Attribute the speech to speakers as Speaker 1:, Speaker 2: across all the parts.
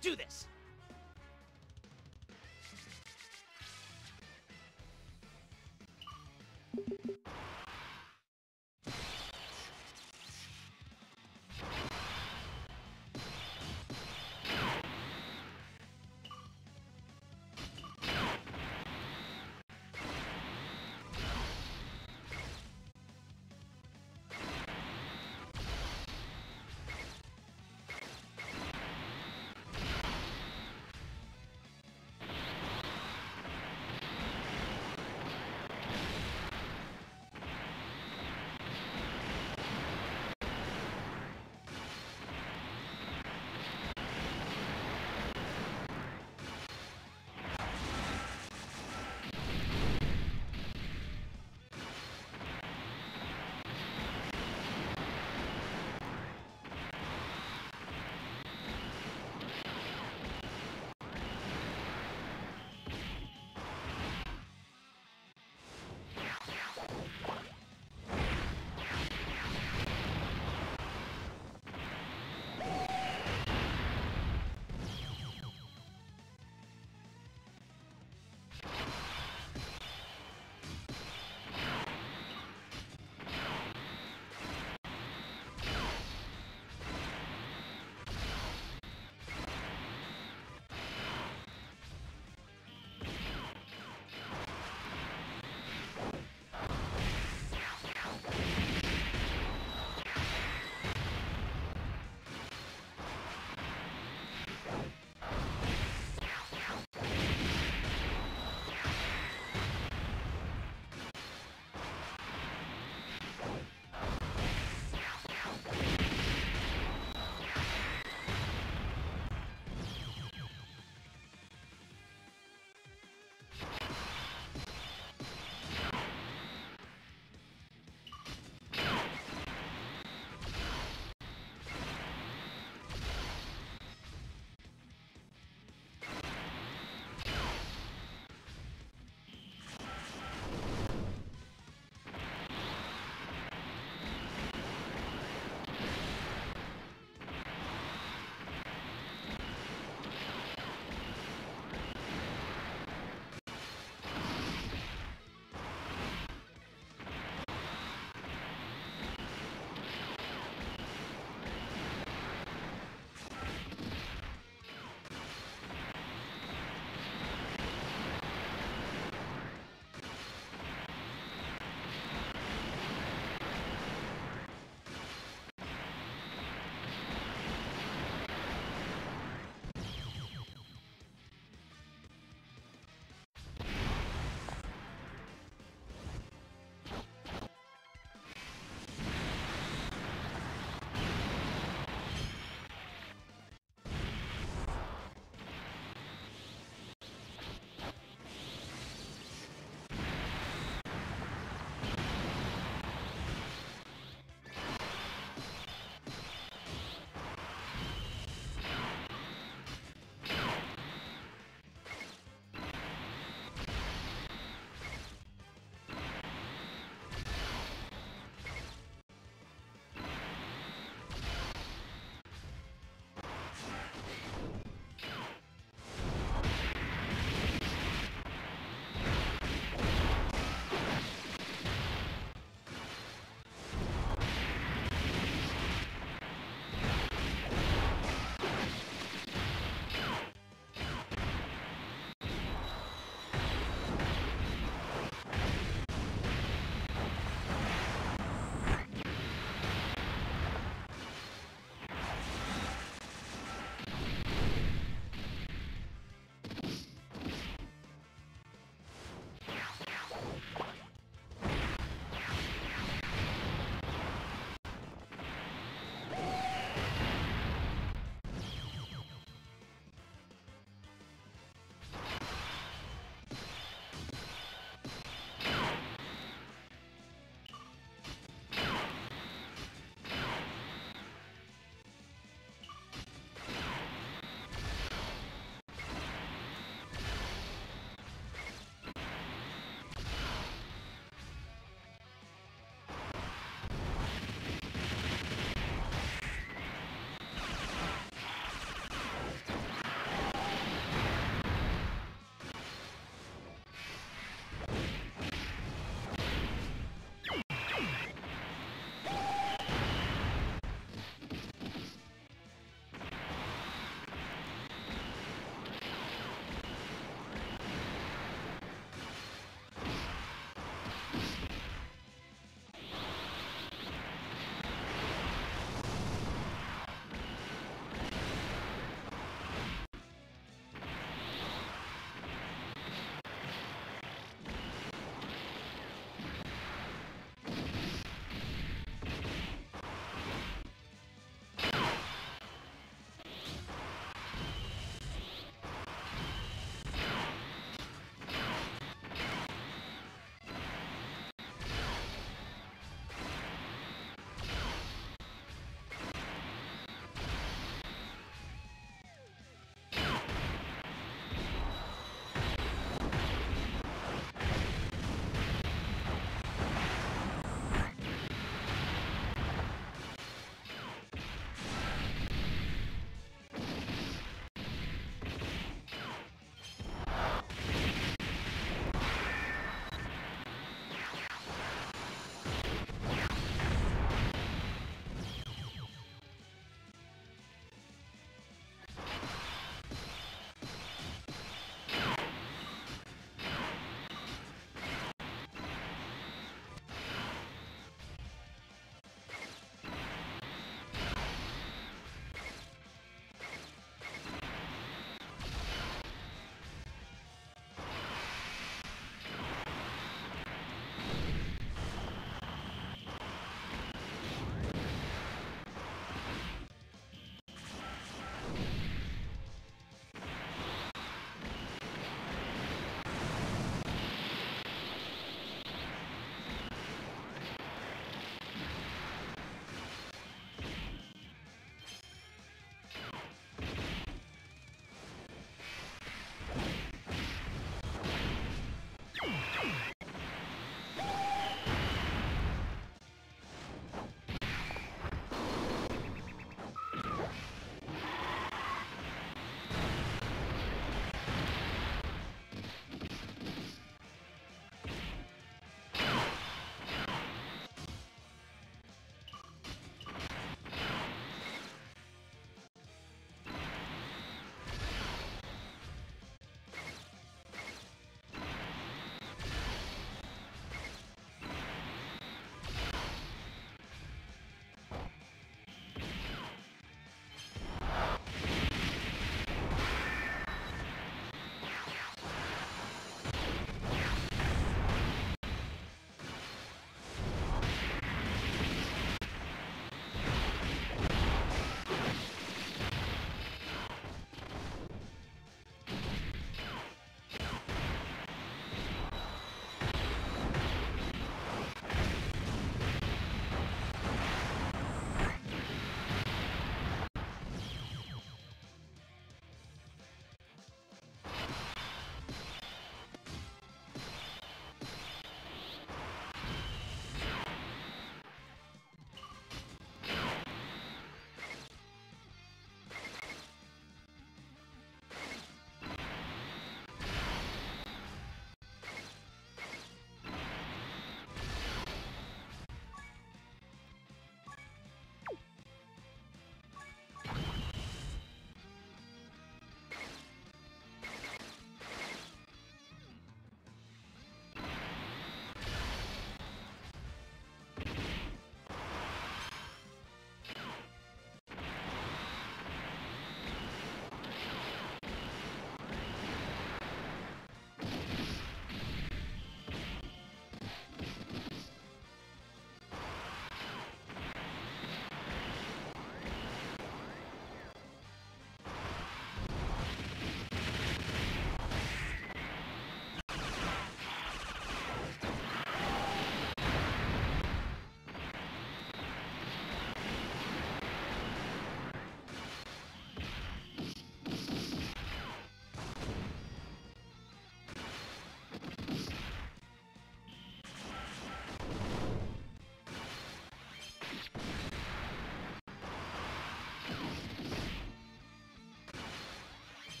Speaker 1: Let's do this!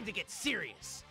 Speaker 1: Time to get serious.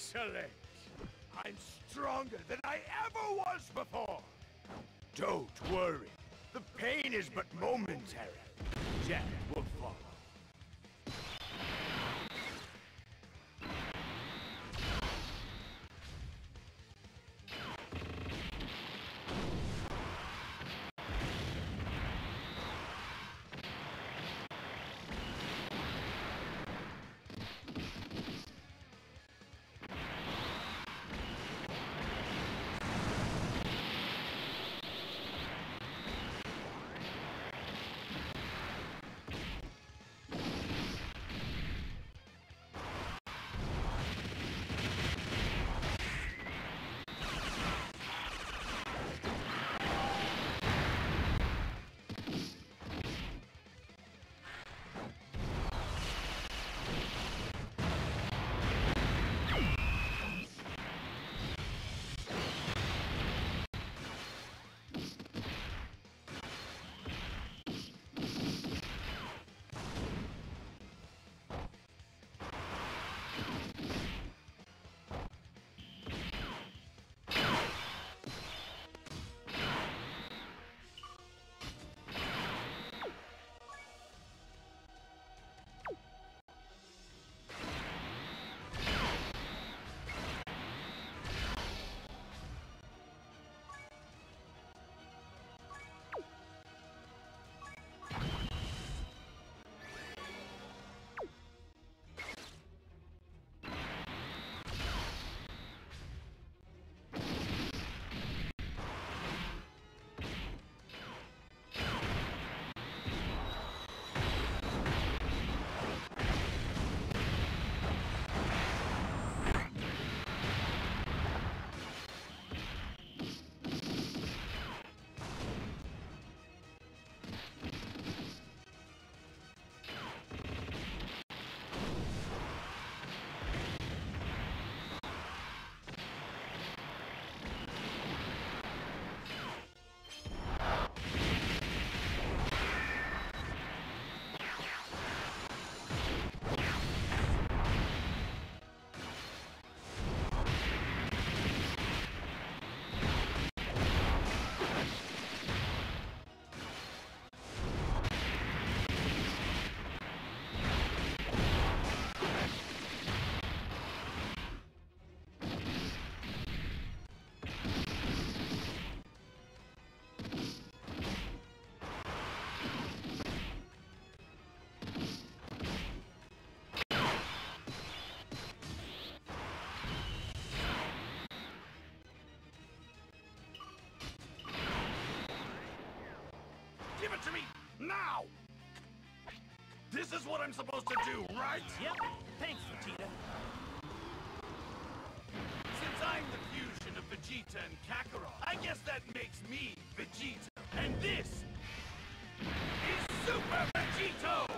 Speaker 2: Excellent! I'm stronger than I ever was before! Don't worry. The pain is but momentary. Jack will follow. Ow! This is what I'm supposed to do, right?
Speaker 1: Yep. Thanks, Vegeta.
Speaker 2: Since I'm the fusion of Vegeta and Kakarot, I guess that makes me Vegito. And this is Super Vegito!